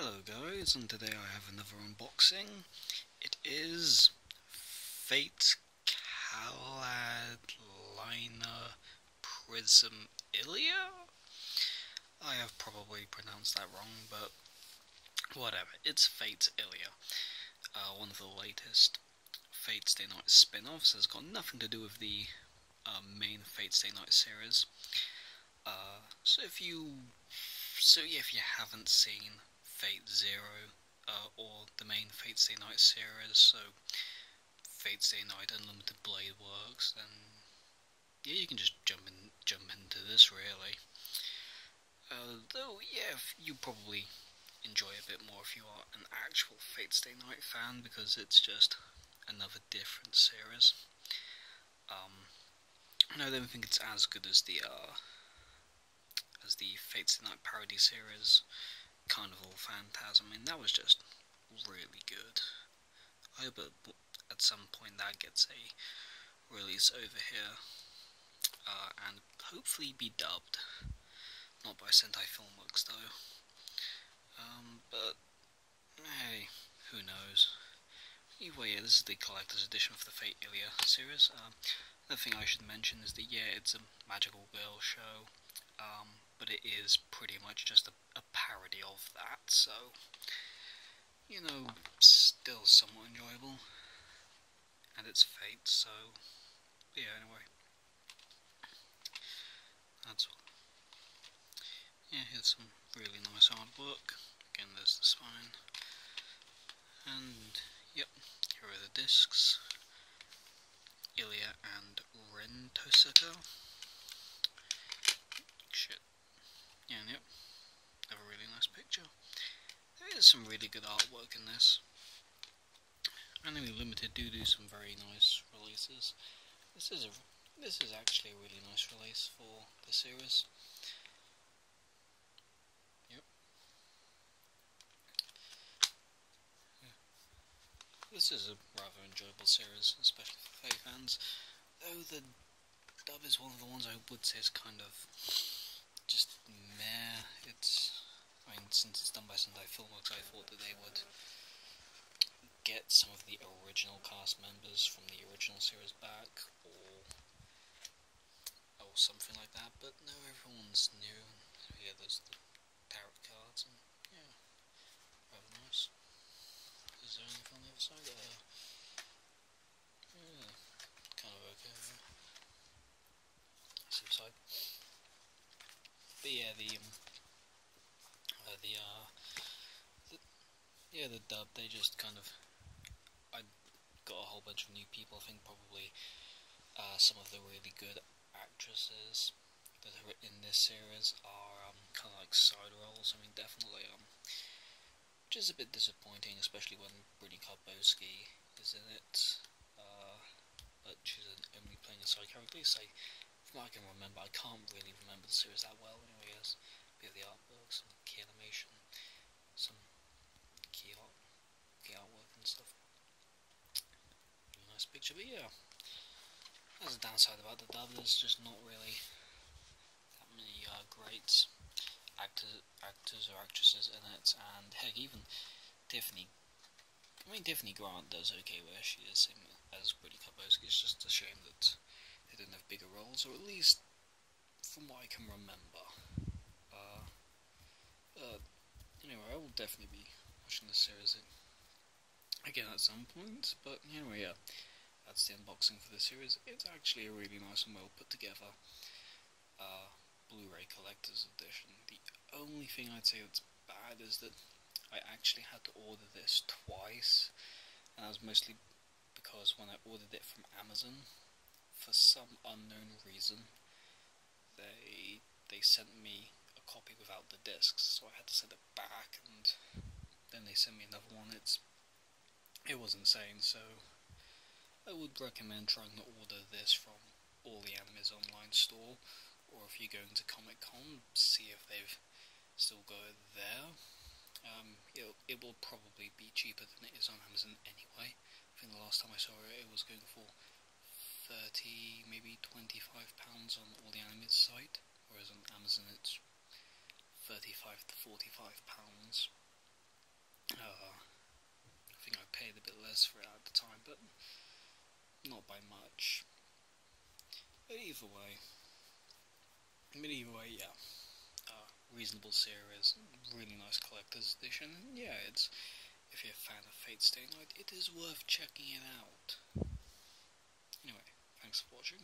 Hello guys, and today I have another unboxing. It is Fate Caladliner Prism Illya? I have probably pronounced that wrong, but whatever. It's Fate Illya, uh, one of the latest Fate Stay Night spin-offs. It's got nothing to do with the uh, main Fate Stay Night series. Uh, so if you so yeah, if you haven't seen Fate Zero uh, or the main Fate Stay Night series, so Fate Stay Night Unlimited Blade Works, then yeah, you can just jump in, jump into this really. Uh, though, yeah, you probably enjoy a bit more if you are an actual Fate Stay Night fan because it's just another different series. Um, I don't think it's as good as the uh, as the Fate Stay Night parody series. Carnival Phantasm. I mean, that was just really good. I hope at some point that gets a release over here, uh, and hopefully be dubbed. Not by Sentai Filmworks though. Um, but, hey, who knows. Either way, yeah, this is the collector's edition of the Fate Illya series. Um, another thing I should mention is that, yeah, it's a magical girl show. Um, but it is pretty much just a, a parody of that, so, you know, still somewhat enjoyable. And it's fate, so, yeah, anyway. That's all. Yeah, here's some really nice artwork. Again, there's the spine. And, yep, here are the discs. Illya and Rin Tohsaka. Yeah, yep. Have a really nice picture. There is some really good artwork in this. Anime Limited do do some very nice releases. This is a this is actually a really nice release for the series. Yep. Yeah. This is a rather enjoyable series, especially for fans. Though the dub is one of the ones I would say is kind of. It's, I mean, since it's done by Sentai Filmworks, I thought that they would get some of the original cast members from the original series back, or or something like that. But no, everyone's new. Yeah, there's the tarot cards, and yeah, rather nice. Is there anything on the other side? Uh, yeah, kind of okay. Suicide. But yeah, the um, uh, the uh, the, yeah, the dub. They just kind of. I got a whole bunch of new people. I think probably uh, some of the really good actresses that are in this series are um, kind of like side roles. I mean, definitely um, which is a bit disappointing, especially when Brittney Karbowski is in it. Uh, but she's only playing a side character. So from what I can remember, I can't really remember the series that well anyway, as bit of the artwork, some key animation, some key art, key artwork and stuff. Really nice picture, but yeah. There's a downside about the dub, there's just not really that many uh, great actors, actors or actresses in it, and heck, even Tiffany I mean, Tiffany Grant does okay where she is, same as Brittney Karbowski. It's just a shame that they didn't have bigger roles, or at least from what I can remember. Uh, uh, anyway, I will definitely be watching this series again at some point, but anyway, yeah, that's the unboxing for the series. It's actually a really nice and well put together uh, Blu-ray collector's edition. The only thing I'd say that's bad is that I actually had to order this twice, and that was mostly because when I ordered it from Amazon, for some unknown reason, they they sent me a copy without the discs, so I had to send it back, and then they sent me another one. It's it was insane, so I would recommend trying to order this from all the Animes online store, or if you're going to Comic Con, see if they've still got it there. Um, it, it will probably be cheaper than it is on Amazon anyway. I think the last time I saw it, it was going for 30, maybe 25 pounds on all the Animes site, whereas on Amazon it's 35 to 45 pounds. Uh, I think I paid a bit less for it at the time, but not by much. But either way, but either way, yeah. Uh, reasonable series, really nice collector's edition. Yeah, it's if you're a fan of Fate Stay Night, it is worth checking it out. Anyway, thanks for watching.